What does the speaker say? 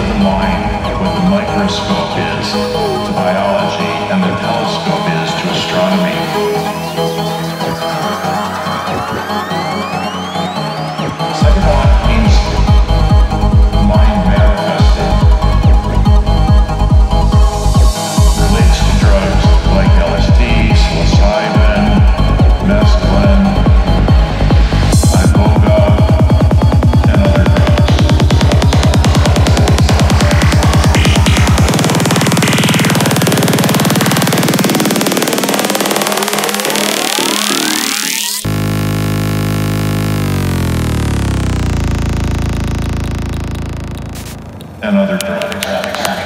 Iboga, the microscope drugs. And other drugs.